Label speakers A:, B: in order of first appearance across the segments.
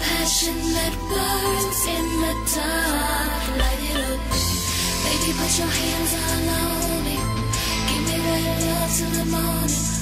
A: passion that burns in the dark. Light it up. Baby, put your hands all on me. Give me that love till the morning.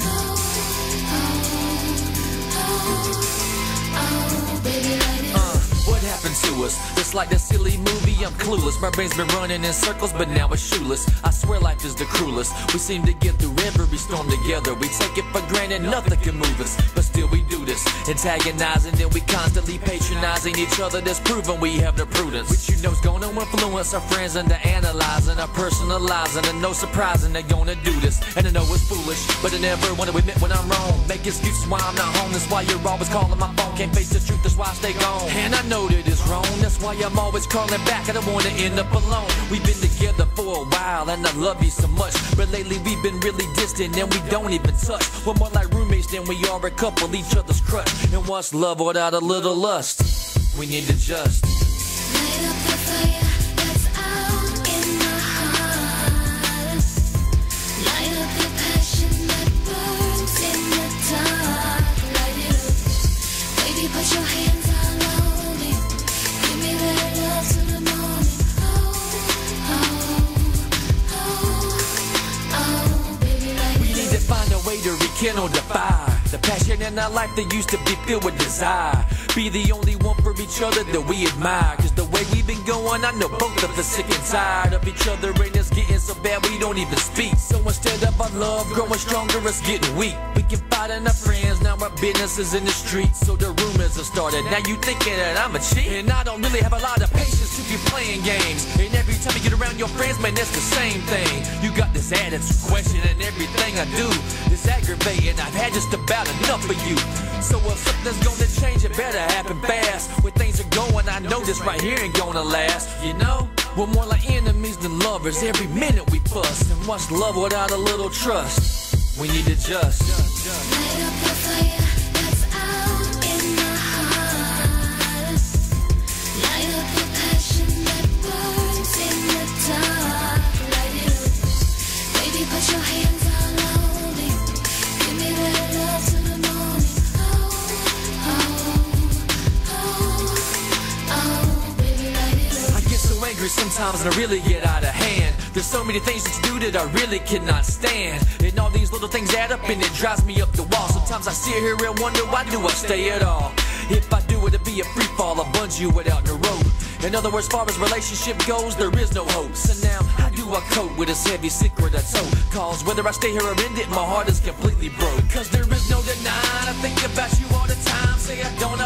B: Us? Just like that silly movie, I'm clueless. My brain's been running in circles, but now it's shoeless. I swear life is the cruelest. We seem to get through every storm together. We take it for granted, nothing can move us. But still we do this. Antagonizing, and we constantly patronizing each other. That's proven we have the prudence. Which you know's gonna influence our friends into analyzing, our personalizing. And no surprising they're gonna do this. And I know it's foolish, but I never wanna admit when I'm wrong. Make excuses why I'm not home. That's why you're always calling my phone. Can't face the truth, that's why I stay gone. And I know that wrong. That's why I'm always calling back. I don't wanna end up alone. We've been together for a while, and I love you so much. But lately we've been really distant, and we don't even touch. We're more like roommates than we are a couple, each other's crutch. And what's love without a little lust? We need to just. Way to rekindle the passion in our life that used to be filled with desire. Be the only one for each other that we admire. Cause the way we've been going, I know both of us sick and tired of each other. And it's getting so bad we don't even speak. So instead of our love growing stronger, it's getting weak. We can fight in our friends, now our business is in the streets. So the rumors have started. Now you thinking that I'm a cheat. And I don't really have a lot of patience to be playing games. And every time you get around your friends, man, it's the same thing. You got this attitude questioning everything I do. It's aggravating. I've had just about enough of you. So if something's gonna change, it better happen fast. When things are going, I know this right here ain't gonna last. You know? We're more like enemies than lovers. Every minute we fuss. And what's love without a little trust? We need to just.
A: Light up the fire
B: sometimes and I really get out of hand. There's so many things that you do that I really cannot stand. And all these little things add up and it drives me up the wall. Sometimes I sit here and wonder why do I stay at all? If I do it'd be a free fall, a bungee without no rope. In other words, far as relationship goes, there is no hope. So now, how do I cope with this heavy secret I tote? Cause whether I stay here or end it, my heart is completely broke. Cause there is no denying, I think about you all the time. Say I don't,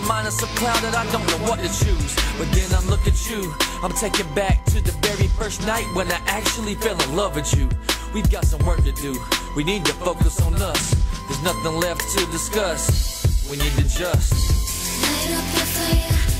B: my mind is so clouded, I don't know what to choose. But then I look at you, I'm taken back to the very first night when I actually fell in love with you. We've got some work to do. We need to focus on us. There's nothing left to discuss. We need to just.
A: Light up the fire